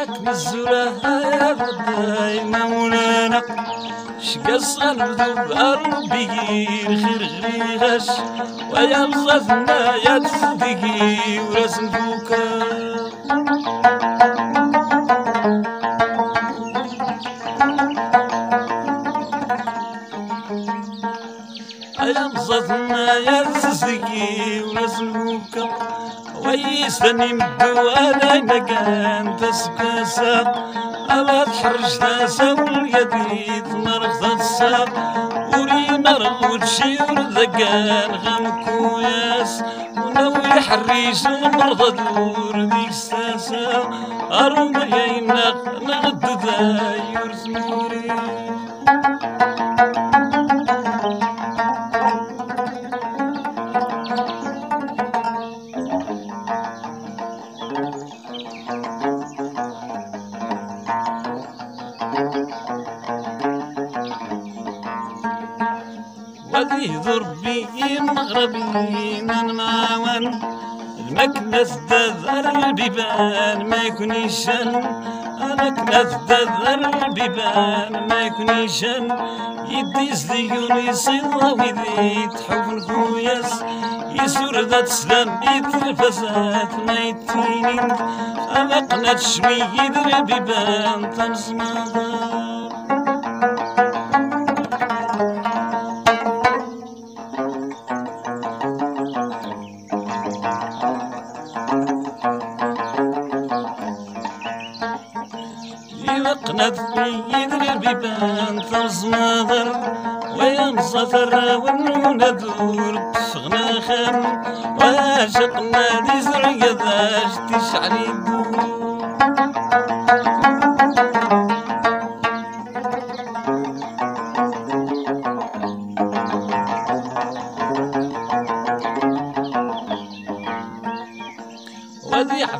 وياك بالزورة يا مولانا شقص الذوب قلبي خير غريغش ويا مصفنا يا تصدقي ورسم فوكا يا مصفنا يا فوكا ويستني مدو أنا مكان تسكاسا أما تحرج تاسا واليدي تمرخ تسا ورينا رغوت شي ذقان غم كوياس ونوي حريش ونرضى دور ديك ساسا أروم يينا نغد ذا يورس وذي ضربي مغربي من معون المكنة تدذر البيبان ما يكون يشن المكنة تدذر البيبان ما يكون يشن يدي زديون يصيد ويدي تحب كويس يسور ذات سلام يتلفزات ما يتيني أمقنا تشوي يدري بيبان طمس ثمز مضر ويا مصفر ونونا دور تفغنا خام واشقنا دي زرقة ذاش تشعلي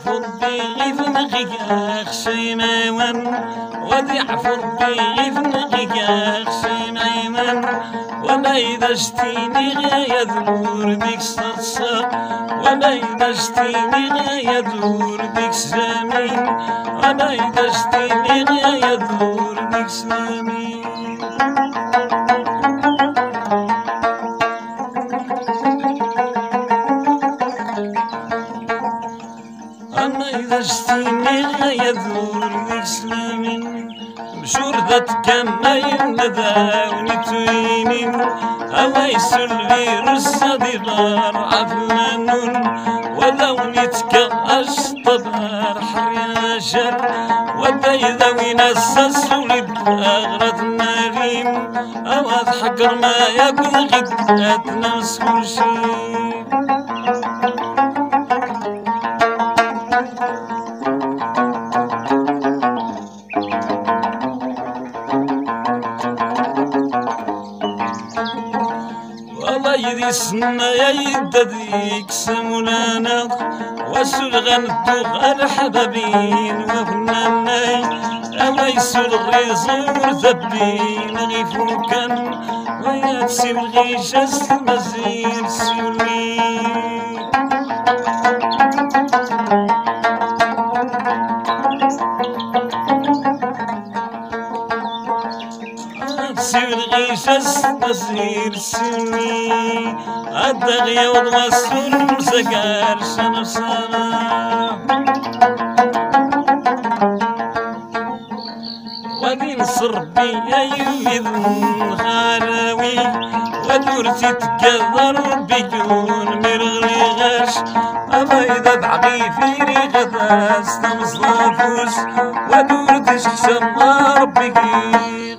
وذي حفر بغيث نغيق شيماوان وذي حفر بغيث نغيق شيماوان ولا إذا اشتيني غاية دور ديك صرصة ولا إذا اشتيني غاية دور سامين إذا اشتيني غاية دور سامين أما إذا اشتيني يذور ذيك سلامين مشور ذات كما يندى ونتوينين أما يسر فيروس ديبار عفلانون ولو نتكا أشطبار حرياشر؟ ودا إذا وين أساس ولد أغرد أما تحقر ما يكون غداتنا مسكول شي يا يدديك سمولانا وسلغن الدوغ الحبابين وفناناي أما يسول غيزور ذبين غيفوكان ويا تسيب الغيشة المزير سيولي سير غيشس بصير سني الدغيا وضغسون سكر شنو سنة ودي نصر بي يمد خاروي. ودورتي تكذر بيكون مرغري غاش أما إذا بعقي في ريغة استمص ودورتي شخص ما ربي.